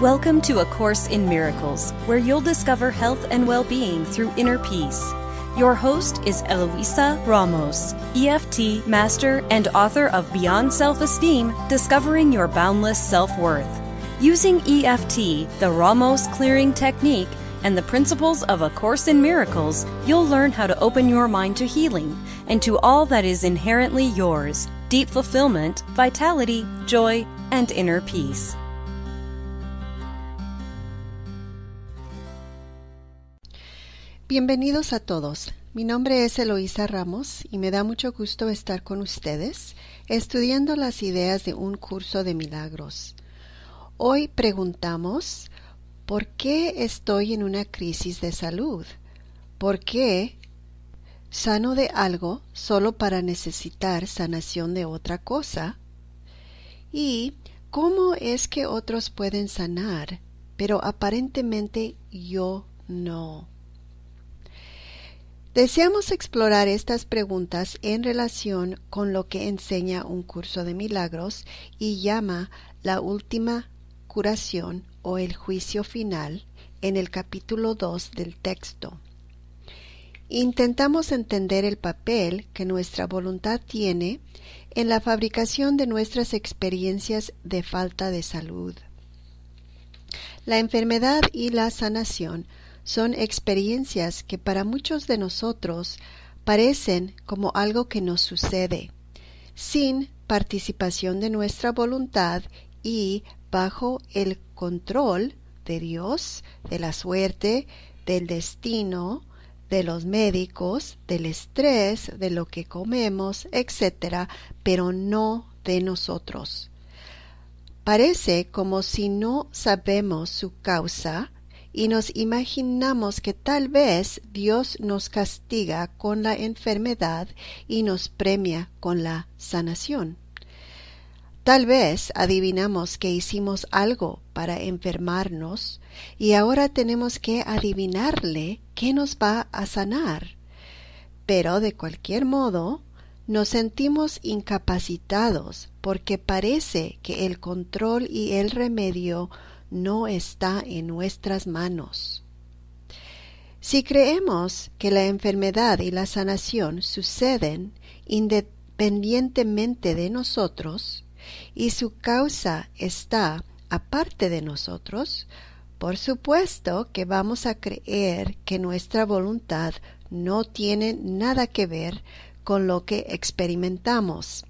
Welcome to A Course in Miracles, where you'll discover health and well being through inner peace. Your host is Eloisa Ramos, EFT master and author of Beyond Self Esteem Discovering Your Boundless Self Worth. Using EFT, the Ramos clearing technique, and the principles of A Course in Miracles, you'll learn how to open your mind to healing and to all that is inherently yours deep fulfillment, vitality, joy, and inner peace. Bienvenidos a todos. Mi nombre es Eloísa Ramos y me da mucho gusto estar con ustedes estudiando las ideas de un curso de milagros. Hoy preguntamos ¿por qué estoy en una crisis de salud? ¿Por qué sano de algo solo para necesitar sanación de otra cosa? ¿Y cómo es que otros pueden sanar, pero aparentemente yo no? Deseamos explorar estas preguntas en relación con lo que enseña un curso de milagros y llama la última curación o el juicio final en el capítulo 2 del texto. Intentamos entender el papel que nuestra voluntad tiene en la fabricación de nuestras experiencias de falta de salud. La enfermedad y la sanación son experiencias que para muchos de nosotros parecen como algo que nos sucede, sin participación de nuestra voluntad y bajo el control de Dios, de la suerte, del destino, de los médicos, del estrés, de lo que comemos, etc., pero no de nosotros. Parece como si no sabemos su causa, y nos imaginamos que tal vez Dios nos castiga con la enfermedad y nos premia con la sanación. Tal vez adivinamos que hicimos algo para enfermarnos y ahora tenemos que adivinarle qué nos va a sanar. Pero de cualquier modo, nos sentimos incapacitados porque parece que el control y el remedio no está en nuestras manos. Si creemos que la enfermedad y la sanación suceden independientemente de nosotros y su causa está aparte de nosotros, por supuesto que vamos a creer que nuestra voluntad no tiene nada que ver con lo que experimentamos.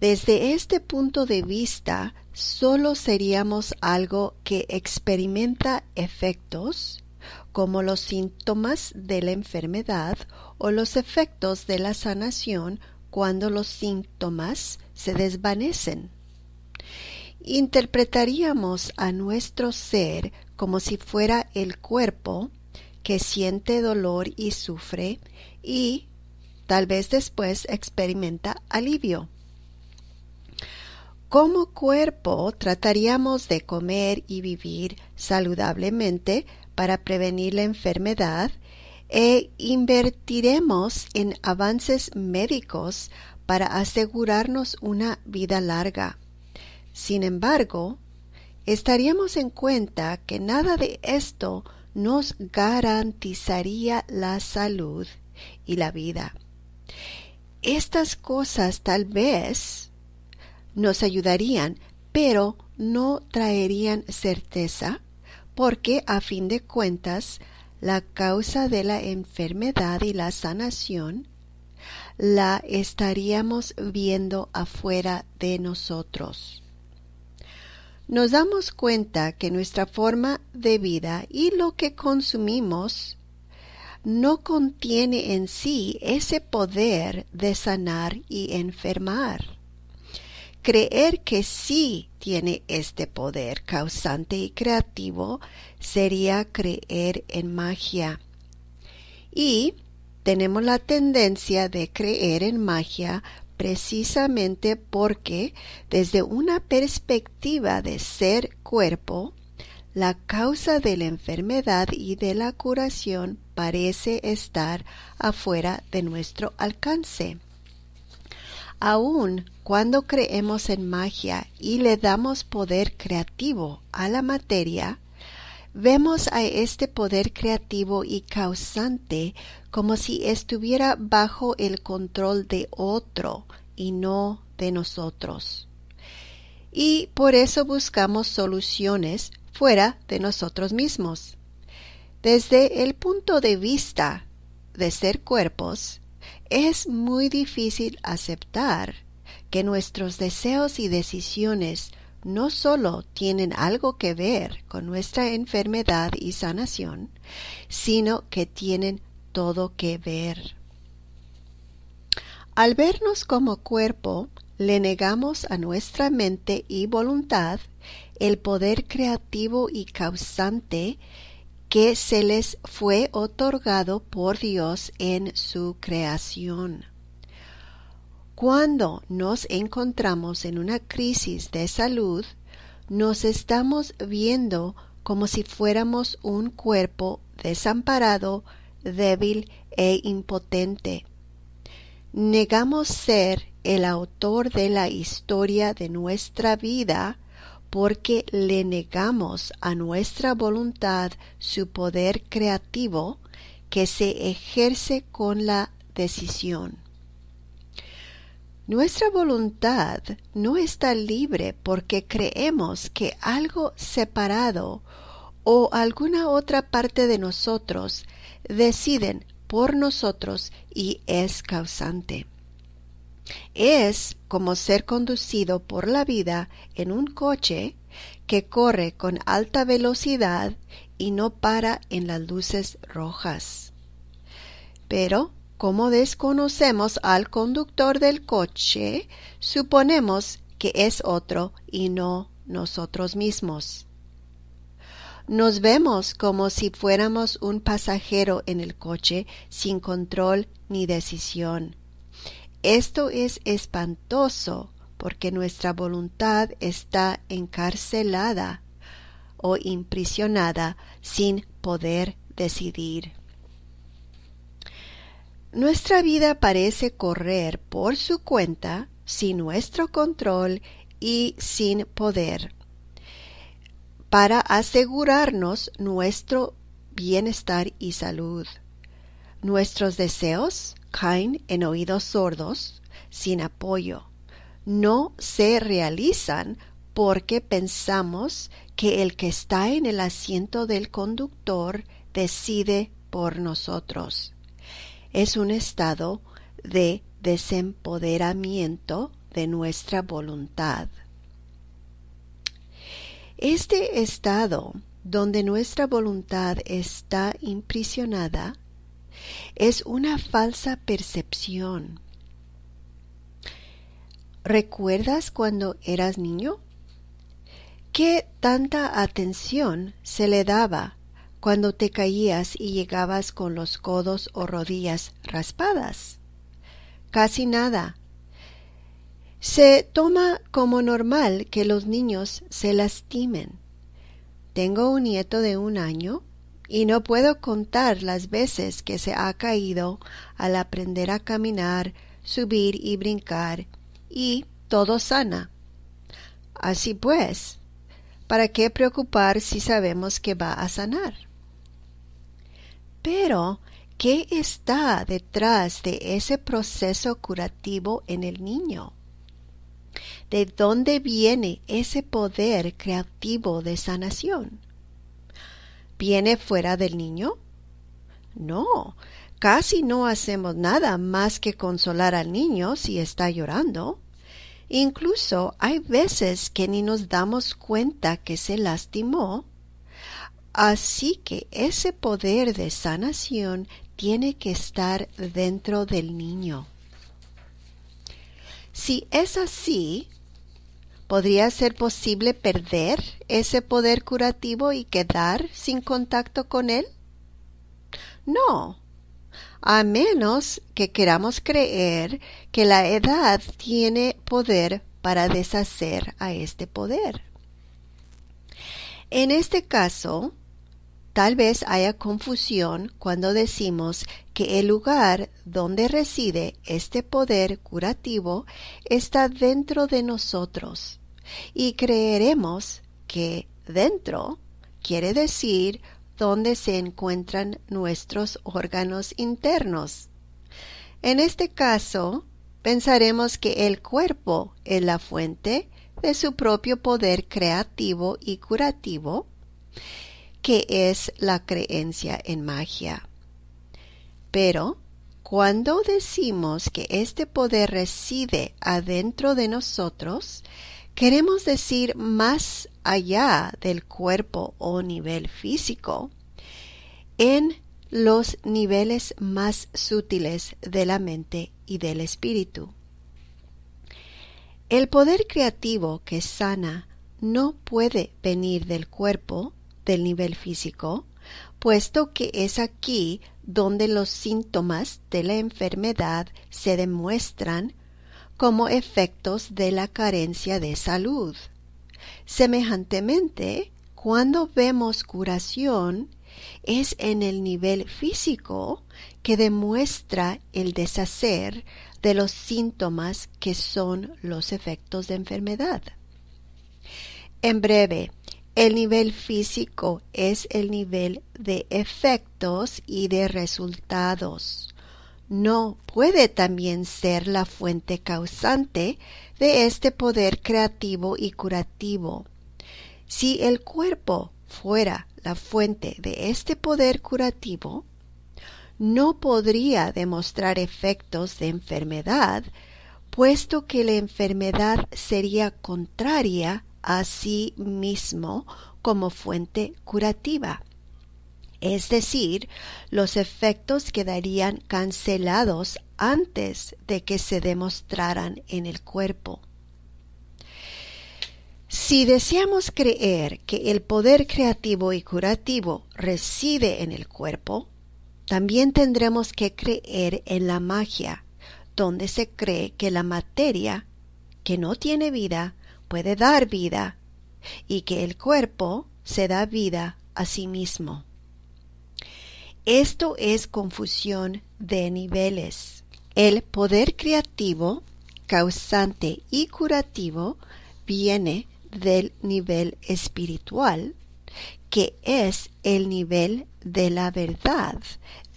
Desde este punto de vista, solo seríamos algo que experimenta efectos como los síntomas de la enfermedad o los efectos de la sanación cuando los síntomas se desvanecen. Interpretaríamos a nuestro ser como si fuera el cuerpo que siente dolor y sufre y tal vez después experimenta alivio. Como cuerpo trataríamos de comer y vivir saludablemente para prevenir la enfermedad e invertiremos en avances médicos para asegurarnos una vida larga. Sin embargo, estaríamos en cuenta que nada de esto nos garantizaría la salud y la vida. Estas cosas tal vez nos ayudarían, pero no traerían certeza, porque a fin de cuentas la causa de la enfermedad y la sanación la estaríamos viendo afuera de nosotros. Nos damos cuenta que nuestra forma de vida y lo que consumimos no contiene en sí ese poder de sanar y enfermar. Creer que sí tiene este poder causante y creativo sería creer en magia. Y tenemos la tendencia de creer en magia precisamente porque desde una perspectiva de ser cuerpo, la causa de la enfermedad y de la curación parece estar afuera de nuestro alcance. Aún cuando creemos en magia y le damos poder creativo a la materia, vemos a este poder creativo y causante como si estuviera bajo el control de otro y no de nosotros. Y por eso buscamos soluciones fuera de nosotros mismos. Desde el punto de vista de ser cuerpos, es muy difícil aceptar que nuestros deseos y decisiones no solo tienen algo que ver con nuestra enfermedad y sanación, sino que tienen todo que ver. Al vernos como cuerpo, le negamos a nuestra mente y voluntad el poder creativo y causante que se les fue otorgado por Dios en su creación. Cuando nos encontramos en una crisis de salud, nos estamos viendo como si fuéramos un cuerpo desamparado, débil e impotente. Negamos ser el autor de la historia de nuestra vida porque le negamos a nuestra voluntad su poder creativo que se ejerce con la decisión. Nuestra voluntad no está libre porque creemos que algo separado o alguna otra parte de nosotros deciden por nosotros y es causante. Es como ser conducido por la vida en un coche que corre con alta velocidad y no para en las luces rojas. Pero como desconocemos al conductor del coche, suponemos que es otro y no nosotros mismos. Nos vemos como si fuéramos un pasajero en el coche sin control ni decisión. Esto es espantoso porque nuestra voluntad está encarcelada o imprisionada sin poder decidir. Nuestra vida parece correr por su cuenta sin nuestro control y sin poder para asegurarnos nuestro bienestar y salud. Nuestros deseos caen en oídos sordos sin apoyo. No se realizan porque pensamos que el que está en el asiento del conductor decide por nosotros es un estado de desempoderamiento de nuestra voluntad. Este estado donde nuestra voluntad está imprisionada es una falsa percepción. ¿Recuerdas cuando eras niño? ¿Qué tanta atención se le daba cuando te caías y llegabas con los codos o rodillas raspadas? Casi nada. Se toma como normal que los niños se lastimen. Tengo un nieto de un año y no puedo contar las veces que se ha caído al aprender a caminar, subir y brincar, y todo sana. Así pues, ¿para qué preocupar si sabemos que va a sanar? Pero, ¿qué está detrás de ese proceso curativo en el niño? ¿De dónde viene ese poder creativo de sanación? ¿Viene fuera del niño? No, casi no hacemos nada más que consolar al niño si está llorando. Incluso hay veces que ni nos damos cuenta que se lastimó Así que ese poder de sanación tiene que estar dentro del niño. Si es así, ¿podría ser posible perder ese poder curativo y quedar sin contacto con él? No, a menos que queramos creer que la edad tiene poder para deshacer a este poder. En este caso, Tal vez haya confusión cuando decimos que el lugar donde reside este poder curativo está dentro de nosotros y creeremos que dentro quiere decir donde se encuentran nuestros órganos internos. En este caso, pensaremos que el cuerpo es la fuente de su propio poder creativo y curativo que es la creencia en magia. Pero cuando decimos que este poder reside adentro de nosotros, queremos decir más allá del cuerpo o nivel físico, en los niveles más sutiles de la mente y del espíritu. El poder creativo que sana no puede venir del cuerpo, del nivel físico, puesto que es aquí donde los síntomas de la enfermedad se demuestran como efectos de la carencia de salud. Semejantemente, cuando vemos curación, es en el nivel físico que demuestra el deshacer de los síntomas que son los efectos de enfermedad. En breve, el nivel físico es el nivel de efectos y de resultados. No puede también ser la fuente causante de este poder creativo y curativo. Si el cuerpo fuera la fuente de este poder curativo, no podría demostrar efectos de enfermedad, puesto que la enfermedad sería contraria a sí mismo como fuente curativa. Es decir, los efectos quedarían cancelados antes de que se demostraran en el cuerpo. Si deseamos creer que el poder creativo y curativo reside en el cuerpo, también tendremos que creer en la magia, donde se cree que la materia, que no tiene vida, puede dar vida y que el cuerpo se da vida a sí mismo. Esto es confusión de niveles. El poder creativo, causante y curativo viene del nivel espiritual, que es el nivel de la verdad,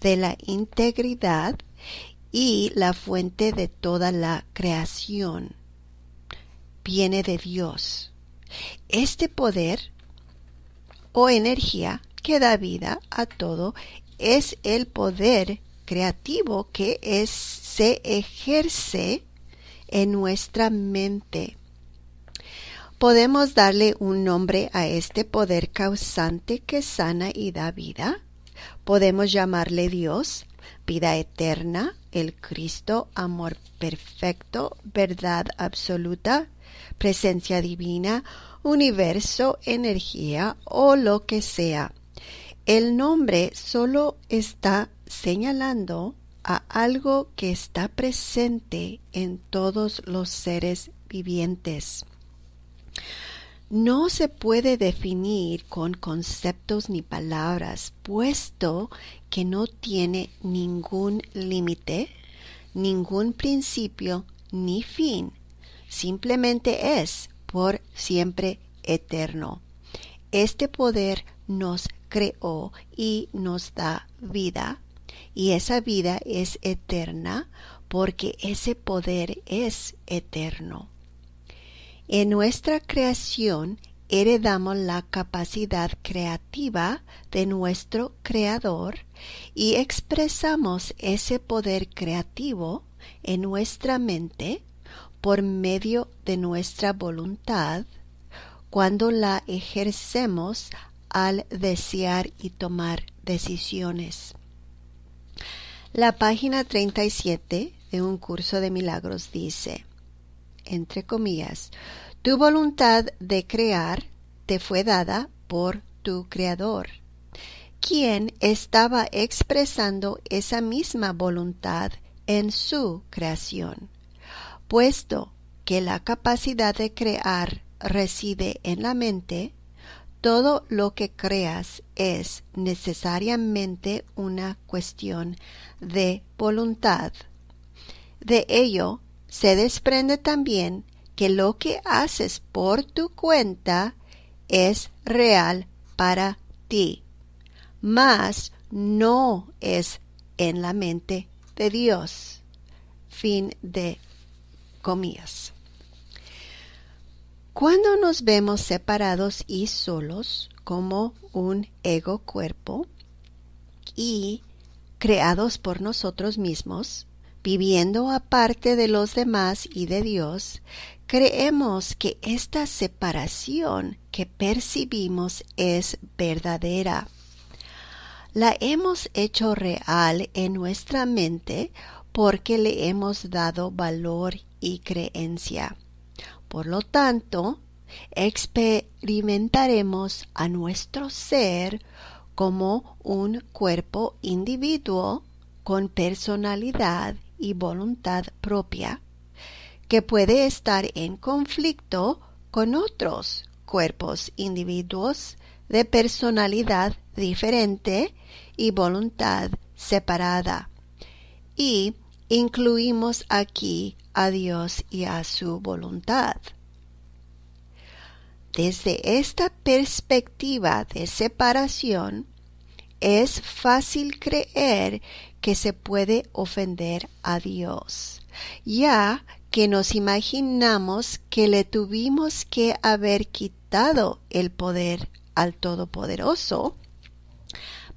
de la integridad y la fuente de toda la creación viene de Dios. Este poder o energía que da vida a todo es el poder creativo que se ejerce en nuestra mente. ¿Podemos darle un nombre a este poder causante que sana y da vida? Podemos llamarle Dios, vida eterna, el Cristo, amor perfecto, verdad absoluta, presencia divina, universo, energía o lo que sea. El nombre solo está señalando a algo que está presente en todos los seres vivientes. No se puede definir con conceptos ni palabras, puesto que no tiene ningún límite, ningún principio ni fin simplemente es por siempre eterno. Este poder nos creó y nos da vida, y esa vida es eterna porque ese poder es eterno. En nuestra creación heredamos la capacidad creativa de nuestro Creador y expresamos ese poder creativo en nuestra mente por medio de nuestra voluntad cuando la ejercemos al desear y tomar decisiones. La página 37 de un curso de milagros dice, entre comillas, tu voluntad de crear te fue dada por tu creador, quien estaba expresando esa misma voluntad en su creación puesto que la capacidad de crear reside en la mente, todo lo que creas es necesariamente una cuestión de voluntad. De ello se desprende también que lo que haces por tu cuenta es real para ti, mas no es en la mente de Dios. Fin de Cuando nos vemos separados y solos como un ego cuerpo y creados por nosotros mismos, viviendo aparte de los demás y de Dios, creemos que esta separación que percibimos es verdadera. La hemos hecho real en nuestra mente porque le hemos dado valor y creencia. Por lo tanto, experimentaremos a nuestro ser como un cuerpo individuo con personalidad y voluntad propia, que puede estar en conflicto con otros cuerpos individuos de personalidad diferente y voluntad separada. Y incluimos aquí a Dios y a su voluntad. Desde esta perspectiva de separación, es fácil creer que se puede ofender a Dios, ya que nos imaginamos que le tuvimos que haber quitado el poder al Todopoderoso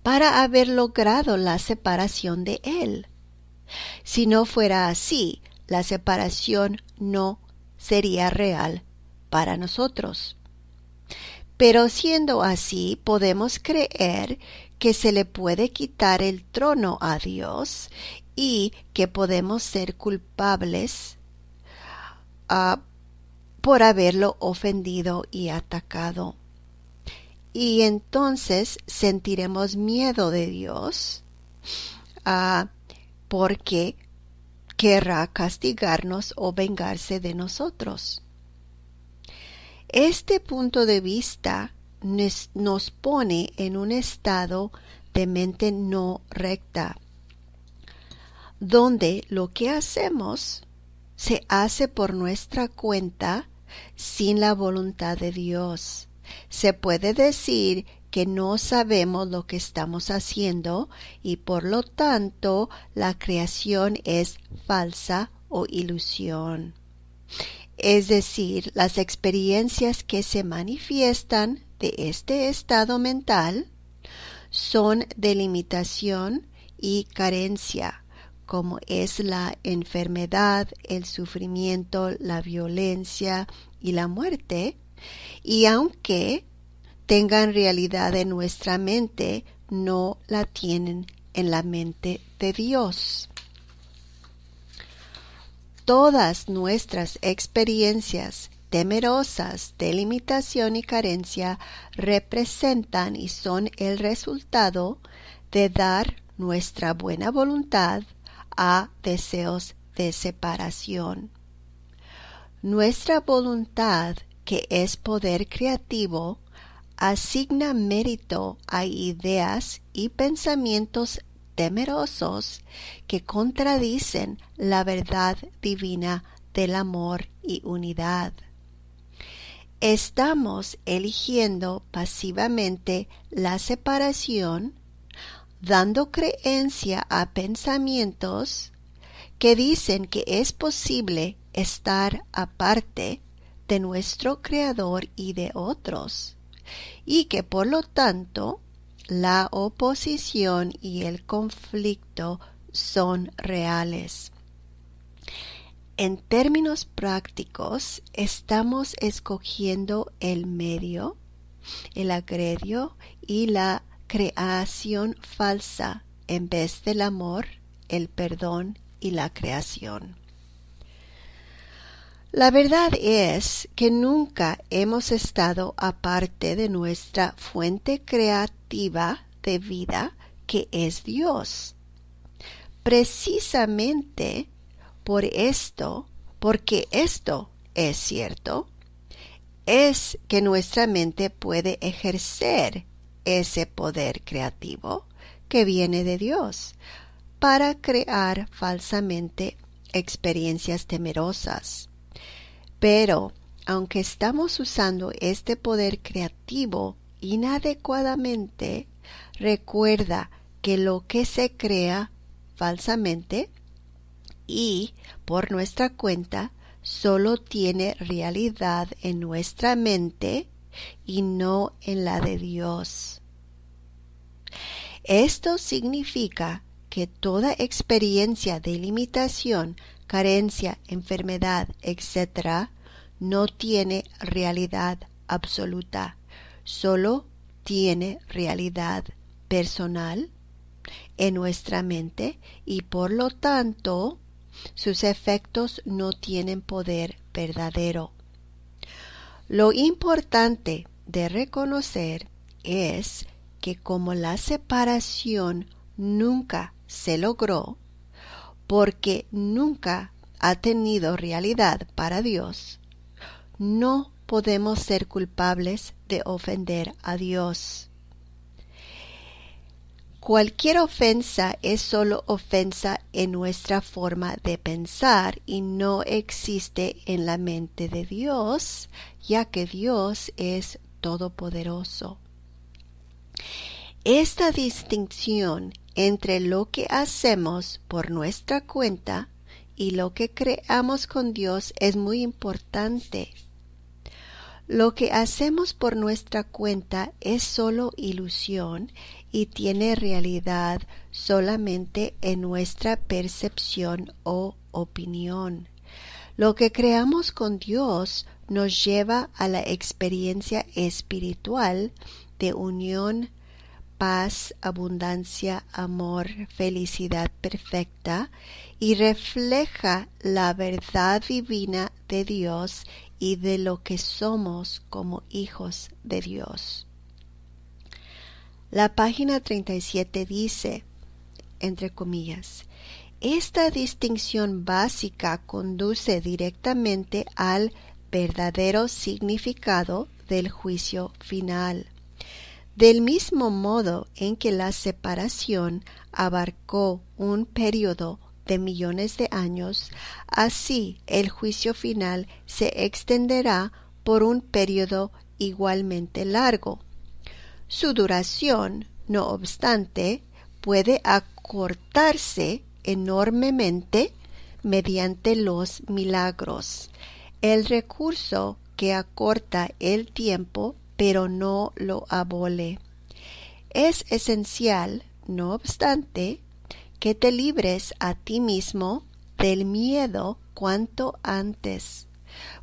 para haber logrado la separación de Él. Si no fuera así, la separación no sería real para nosotros. Pero siendo así, podemos creer que se le puede quitar el trono a Dios y que podemos ser culpables uh, por haberlo ofendido y atacado. Y entonces sentiremos miedo de Dios uh, porque querrá castigarnos o vengarse de nosotros. Este punto de vista nos pone en un estado de mente no recta, donde lo que hacemos se hace por nuestra cuenta sin la voluntad de Dios. Se puede decir que no sabemos lo que estamos haciendo y por lo tanto la creación es falsa o ilusión. Es decir, las experiencias que se manifiestan de este estado mental son de limitación y carencia, como es la enfermedad, el sufrimiento, la violencia y la muerte, y aunque tengan realidad en nuestra mente, no la tienen en la mente de Dios. Todas nuestras experiencias temerosas de limitación y carencia representan y son el resultado de dar nuestra buena voluntad a deseos de separación. Nuestra voluntad, que es poder creativo, asigna mérito a ideas y pensamientos temerosos que contradicen la verdad divina del amor y unidad. Estamos eligiendo pasivamente la separación, dando creencia a pensamientos que dicen que es posible estar aparte de nuestro Creador y de otros y que por lo tanto la oposición y el conflicto son reales. En términos prácticos, estamos escogiendo el medio, el agredio y la creación falsa en vez del amor, el perdón y la creación. La verdad es que nunca hemos estado aparte de nuestra fuente creativa de vida que es Dios. Precisamente por esto, porque esto es cierto, es que nuestra mente puede ejercer ese poder creativo que viene de Dios para crear falsamente experiencias temerosas. Pero, aunque estamos usando este poder creativo inadecuadamente, recuerda que lo que se crea falsamente y por nuestra cuenta solo tiene realidad en nuestra mente y no en la de Dios. Esto significa que toda experiencia de limitación, carencia, enfermedad, etc., no tiene realidad absoluta, solo tiene realidad personal en nuestra mente y por lo tanto sus efectos no tienen poder verdadero. Lo importante de reconocer es que como la separación nunca se logró, porque nunca ha tenido realidad para Dios, no podemos ser culpables de ofender a Dios. Cualquier ofensa es solo ofensa en nuestra forma de pensar y no existe en la mente de Dios, ya que Dios es todopoderoso. Esta distinción entre lo que hacemos por nuestra cuenta y lo que creamos con Dios es muy importante. Lo que hacemos por nuestra cuenta es solo ilusión y tiene realidad solamente en nuestra percepción o opinión. Lo que creamos con Dios nos lleva a la experiencia espiritual de unión, paz, abundancia, amor, felicidad perfecta y refleja la verdad divina de Dios y de lo que somos como hijos de Dios. La página 37 dice, entre comillas, esta distinción básica conduce directamente al verdadero significado del juicio final. Del mismo modo en que la separación abarcó un periodo de millones de años, así el juicio final se extenderá por un periodo igualmente largo. Su duración, no obstante, puede acortarse enormemente mediante los milagros. El recurso que acorta el tiempo pero no lo abole. Es esencial, no obstante, que te libres a ti mismo del miedo cuanto antes,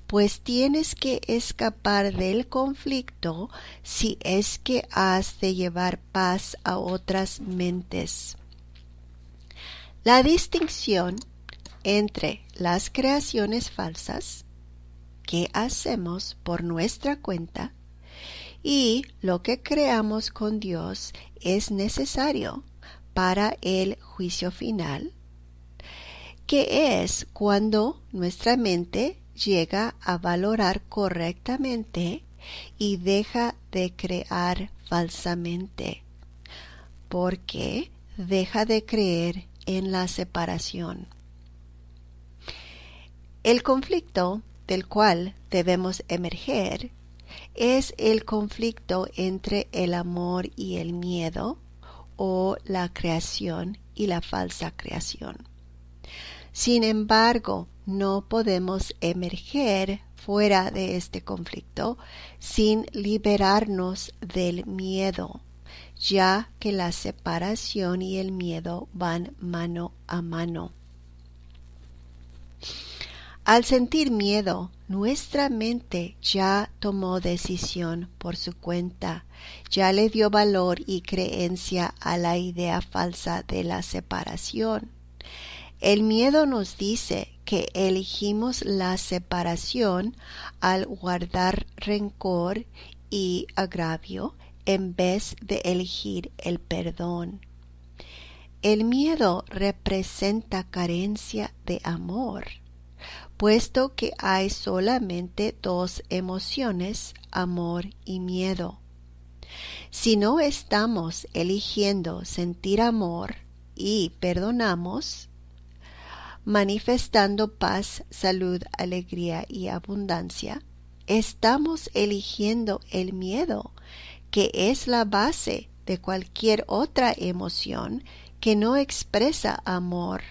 pues tienes que escapar del conflicto si es que has de llevar paz a otras mentes. La distinción entre las creaciones falsas que hacemos por nuestra cuenta y lo que creamos con Dios es necesario para el juicio final, que es cuando nuestra mente llega a valorar correctamente y deja de crear falsamente, porque deja de creer en la separación. El conflicto del cual debemos emerger es el conflicto entre el amor y el miedo o la creación y la falsa creación. Sin embargo, no podemos emerger fuera de este conflicto sin liberarnos del miedo, ya que la separación y el miedo van mano a mano. Al sentir miedo, nuestra mente ya tomó decisión por su cuenta, ya le dio valor y creencia a la idea falsa de la separación. El miedo nos dice que elegimos la separación al guardar rencor y agravio en vez de elegir el perdón. El miedo representa carencia de amor puesto que hay solamente dos emociones, amor y miedo. Si no estamos eligiendo sentir amor y perdonamos, manifestando paz, salud, alegría y abundancia, estamos eligiendo el miedo, que es la base de cualquier otra emoción que no expresa amor,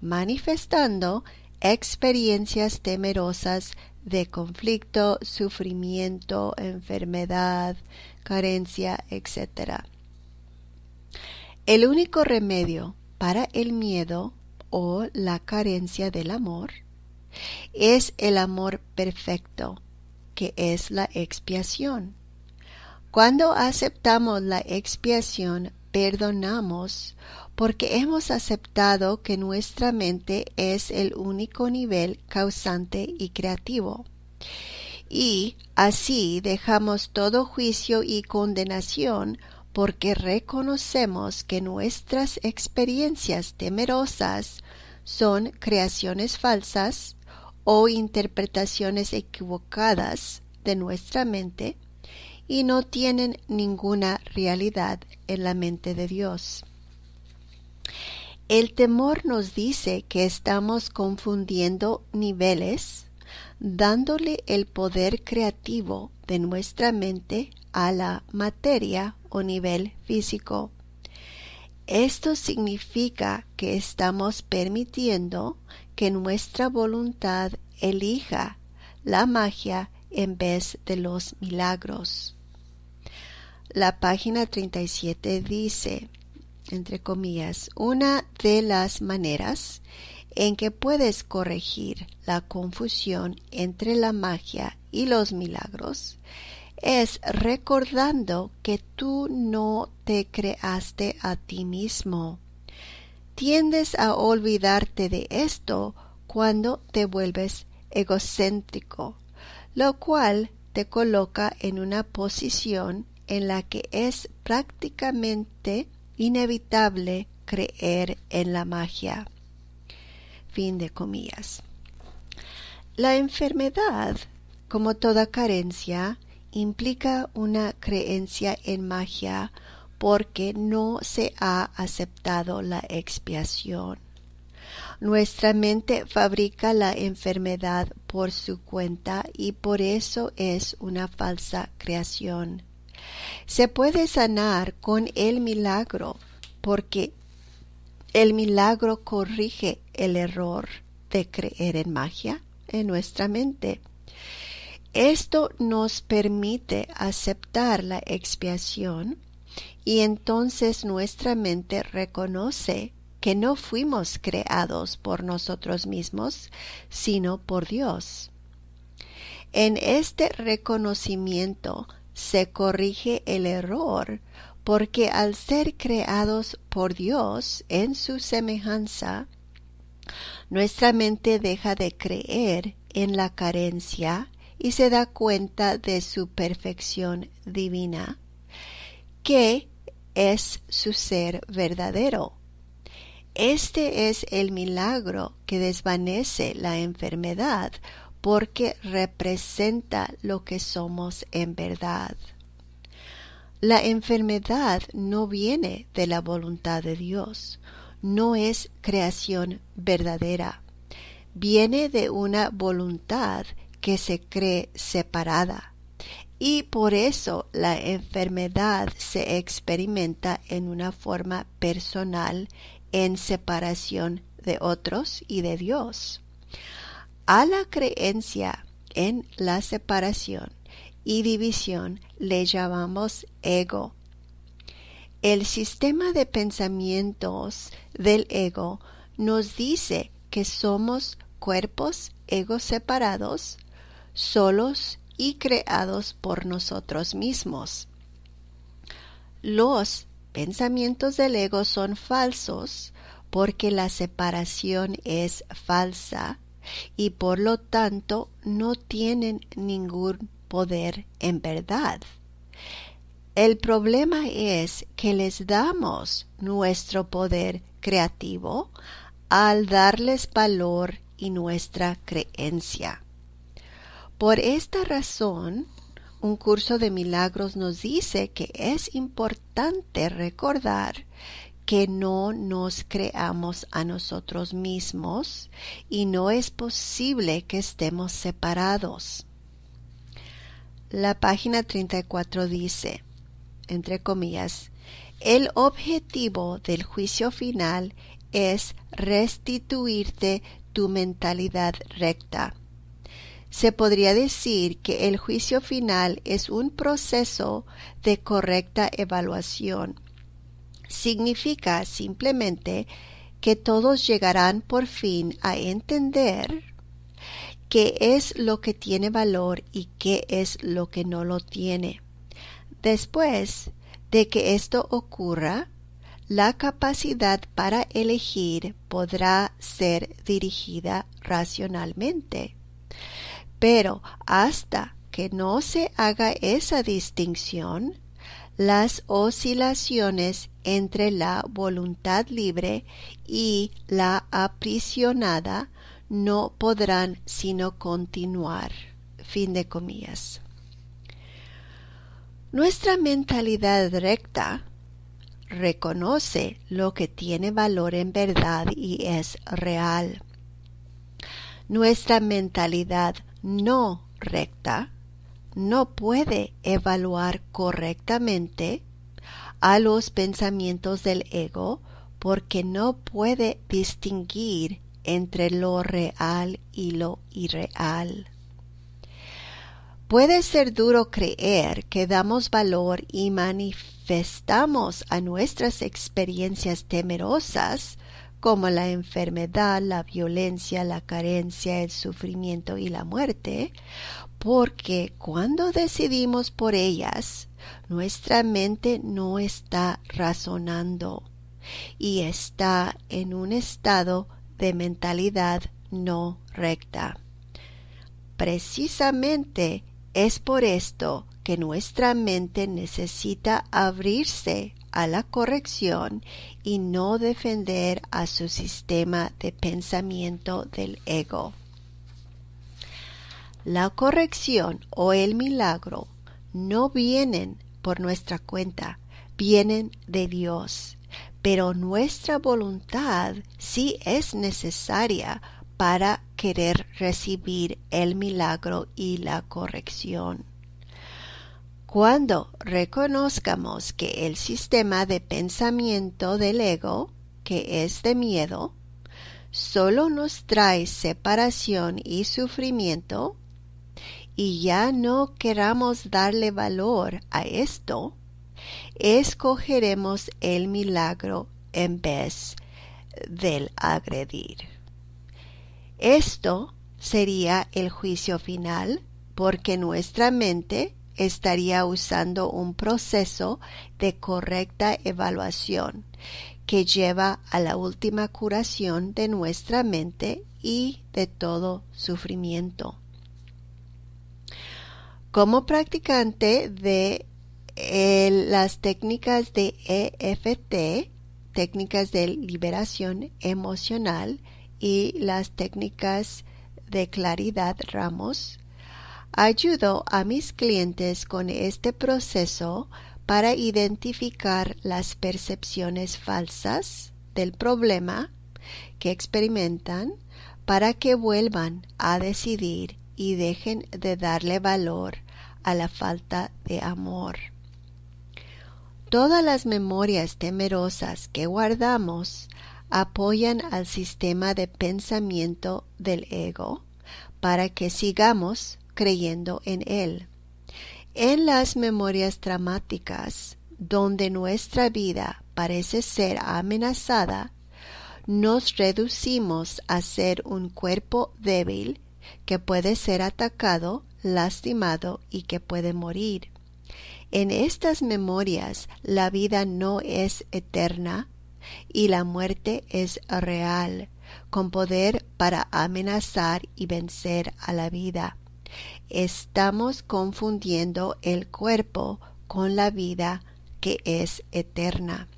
manifestando experiencias temerosas de conflicto, sufrimiento, enfermedad, carencia, etc. El único remedio para el miedo o la carencia del amor es el amor perfecto, que es la expiación. Cuando aceptamos la expiación, perdonamos porque hemos aceptado que nuestra mente es el único nivel causante y creativo. Y así dejamos todo juicio y condenación porque reconocemos que nuestras experiencias temerosas son creaciones falsas o interpretaciones equivocadas de nuestra mente y no tienen ninguna realidad en la mente de Dios. El temor nos dice que estamos confundiendo niveles, dándole el poder creativo de nuestra mente a la materia o nivel físico. Esto significa que estamos permitiendo que nuestra voluntad elija la magia en vez de los milagros. La página 37 dice, entre comillas, una de las maneras en que puedes corregir la confusión entre la magia y los milagros es recordando que tú no te creaste a ti mismo. Tiendes a olvidarte de esto cuando te vuelves egocéntrico, lo cual te coloca en una posición en la que es prácticamente inevitable creer en la magia. Fin de comillas. La enfermedad, como toda carencia, implica una creencia en magia porque no se ha aceptado la expiación. Nuestra mente fabrica la enfermedad por su cuenta y por eso es una falsa creación se puede sanar con el milagro, porque el milagro corrige el error de creer en magia en nuestra mente. Esto nos permite aceptar la expiación y entonces nuestra mente reconoce que no fuimos creados por nosotros mismos, sino por Dios. En este reconocimiento se corrige el error, porque al ser creados por Dios en su semejanza, nuestra mente deja de creer en la carencia y se da cuenta de su perfección divina, que es su ser verdadero. Este es el milagro que desvanece la enfermedad porque representa lo que somos en verdad. La enfermedad no viene de la voluntad de Dios, no es creación verdadera, viene de una voluntad que se cree separada. Y por eso la enfermedad se experimenta en una forma personal en separación de otros y de Dios. A la creencia en la separación y división le llamamos ego. El sistema de pensamientos del ego nos dice que somos cuerpos ego separados, solos y creados por nosotros mismos. Los pensamientos del ego son falsos porque la separación es falsa y por lo tanto no tienen ningún poder en verdad. El problema es que les damos nuestro poder creativo al darles valor y nuestra creencia. Por esta razón, un curso de milagros nos dice que es importante recordar que no nos creamos a nosotros mismos y no es posible que estemos separados. La página 34 dice, entre comillas, el objetivo del juicio final es restituirte tu mentalidad recta. Se podría decir que el juicio final es un proceso de correcta evaluación. Significa simplemente que todos llegarán por fin a entender qué es lo que tiene valor y qué es lo que no lo tiene. Después de que esto ocurra, la capacidad para elegir podrá ser dirigida racionalmente. Pero hasta que no se haga esa distinción, las oscilaciones entre la voluntad libre y la aprisionada no podrán sino continuar. Fin de comillas. Nuestra mentalidad recta reconoce lo que tiene valor en verdad y es real. Nuestra mentalidad no recta no puede evaluar correctamente a los pensamientos del ego porque no puede distinguir entre lo real y lo irreal. Puede ser duro creer que damos valor y manifestamos a nuestras experiencias temerosas como la enfermedad, la violencia, la carencia, el sufrimiento y la muerte, porque cuando decidimos por ellas, nuestra mente no está razonando y está en un estado de mentalidad no recta. Precisamente es por esto que nuestra mente necesita abrirse a la corrección y no defender a su sistema de pensamiento del ego. La corrección o el milagro no vienen por nuestra cuenta, vienen de Dios, pero nuestra voluntad sí es necesaria para querer recibir el milagro y la corrección. Cuando reconozcamos que el sistema de pensamiento del ego, que es de miedo, solo nos trae separación y sufrimiento, y ya no queramos darle valor a esto, escogeremos el milagro en vez del agredir. Esto sería el juicio final porque nuestra mente estaría usando un proceso de correcta evaluación que lleva a la última curación de nuestra mente y de todo sufrimiento. Como practicante de las técnicas de EFT, técnicas de liberación emocional, y las técnicas de claridad Ramos, ayudo a mis clientes con este proceso para identificar las percepciones falsas del problema que experimentan para que vuelvan a decidir y dejen de darle valor a la falta de amor. Todas las memorias temerosas que guardamos apoyan al sistema de pensamiento del ego para que sigamos creyendo en él. En las memorias dramáticas, donde nuestra vida parece ser amenazada, nos reducimos a ser un cuerpo débil que puede ser atacado, lastimado y que puede morir. En estas memorias la vida no es eterna, y la muerte es real, con poder para amenazar y vencer a la vida. Estamos confundiendo el cuerpo con la vida que es eterna.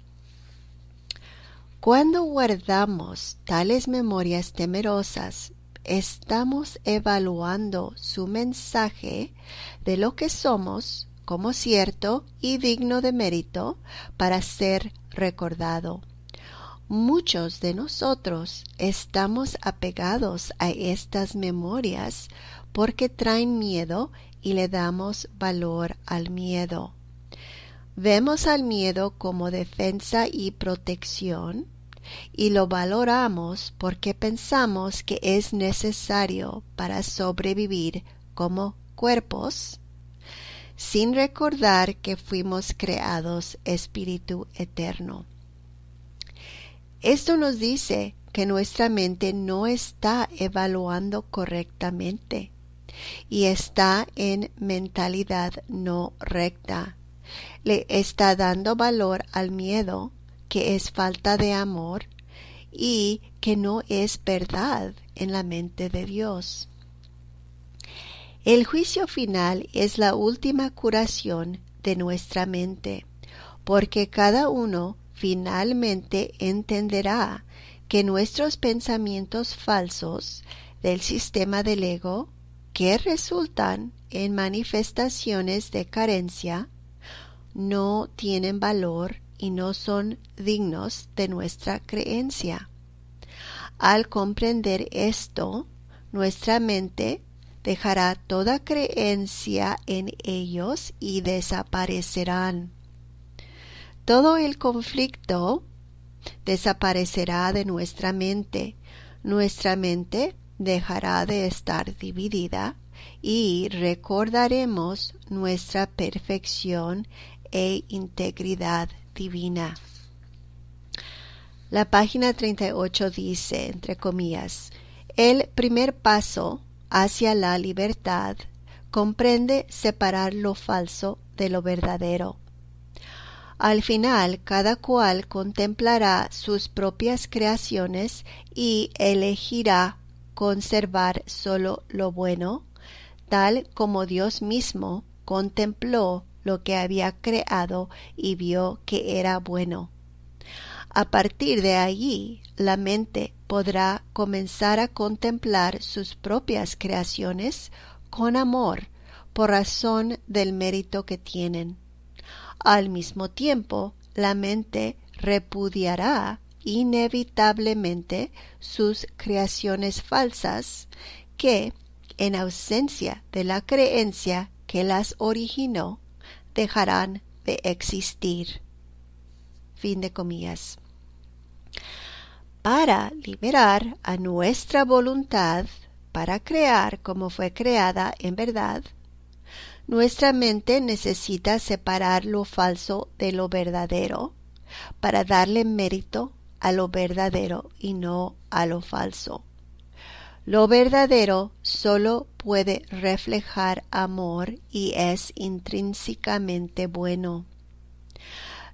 Cuando guardamos tales memorias temerosas estamos evaluando su mensaje de lo que somos como cierto y digno de mérito para ser recordado. Muchos de nosotros estamos apegados a estas memorias porque traen miedo y le damos valor al miedo. Vemos al miedo como defensa y protección y lo valoramos porque pensamos que es necesario para sobrevivir como cuerpos, sin recordar que fuimos creados espíritu eterno. Esto nos dice que nuestra mente no está evaluando correctamente y está en mentalidad no recta. Le está dando valor al miedo, que es falta de amor y que no es verdad en la mente de Dios. El juicio final es la última curación de nuestra mente, porque cada uno finalmente entenderá que nuestros pensamientos falsos del sistema del ego, que resultan en manifestaciones de carencia, no tienen valor y no son dignos de nuestra creencia. Al comprender esto, nuestra mente dejará toda creencia en ellos y desaparecerán. Todo el conflicto desaparecerá de nuestra mente. Nuestra mente dejará de estar dividida y recordaremos nuestra perfección e integridad divina. La página 38 dice, entre comillas, el primer paso hacia la libertad comprende separar lo falso de lo verdadero. Al final, cada cual contemplará sus propias creaciones y elegirá conservar solo lo bueno, tal como Dios mismo contempló lo que había creado y vio que era bueno. A partir de allí, la mente podrá comenzar a contemplar sus propias creaciones con amor por razón del mérito que tienen. Al mismo tiempo, la mente repudiará inevitablemente sus creaciones falsas que, en ausencia de la creencia que las originó, dejarán de existir. Para liberar a nuestra voluntad para crear como fue creada en verdad, nuestra mente necesita separar lo falso de lo verdadero para darle mérito a lo verdadero y no a lo falso. Lo verdadero solo puede reflejar amor y es intrínsecamente bueno.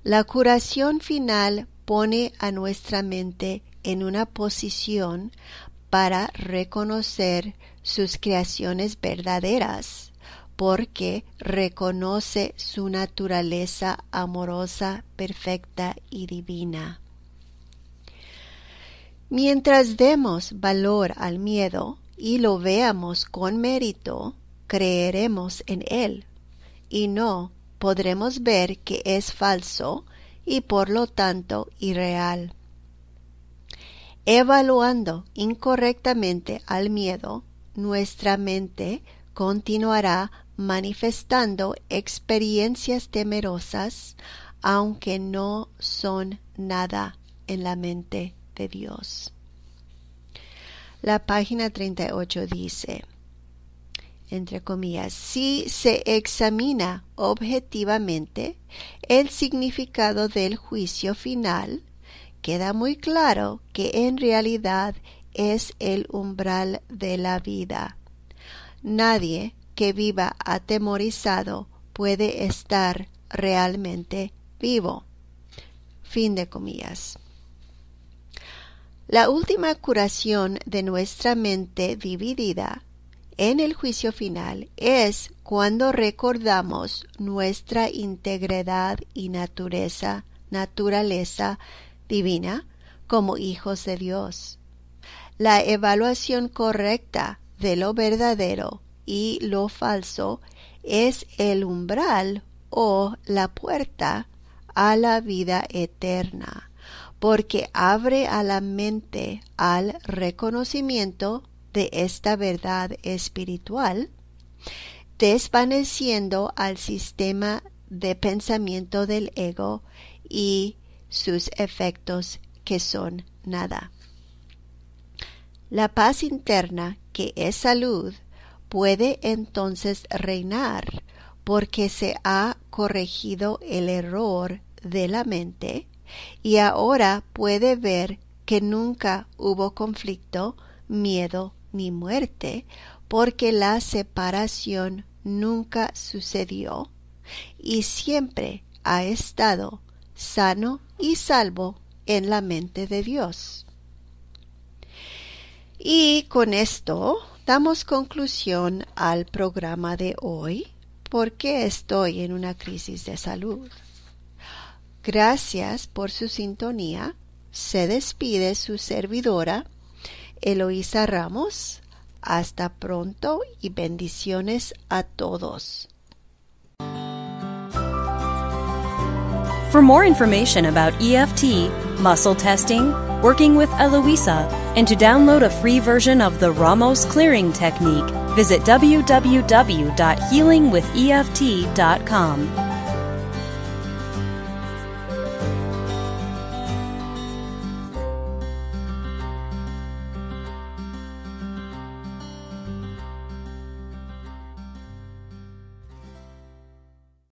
La curación final pone a nuestra mente en una posición para reconocer sus creaciones verdaderas porque reconoce su naturaleza amorosa, perfecta y divina. Mientras demos valor al miedo y lo veamos con mérito, creeremos en él, y no podremos ver que es falso y por lo tanto irreal. Evaluando incorrectamente al miedo, nuestra mente continuará manifestando experiencias temerosas, aunque no son nada en la mente de Dios. La página 38 dice, entre comillas, si se examina objetivamente el significado del juicio final, queda muy claro que en realidad es el umbral de la vida. Nadie que viva atemorizado puede estar realmente vivo. Fin de comillas. La última curación de nuestra mente dividida en el juicio final es cuando recordamos nuestra integridad y naturaleza, naturaleza divina como hijos de Dios. La evaluación correcta de lo verdadero y lo falso es el umbral o la puerta a la vida eterna, porque abre a la mente al reconocimiento de esta verdad espiritual, desvaneciendo al sistema de pensamiento del ego y sus efectos que son nada. La paz interna, que es salud, puede entonces reinar porque se ha corregido el error de la mente y ahora puede ver que nunca hubo conflicto, miedo ni muerte, porque la separación nunca sucedió y siempre ha estado sano y salvo en la mente de Dios. Y con esto damos conclusión al programa de hoy porque estoy en una crisis de salud. Gracias por su sintonía. Se despide su servidora, Eloísa Ramos. Hasta pronto y bendiciones a todos. For more information about EFT, muscle testing, working with Eloisa, and to download a free version of the Ramos clearing technique, visit www.healingwitheft.com.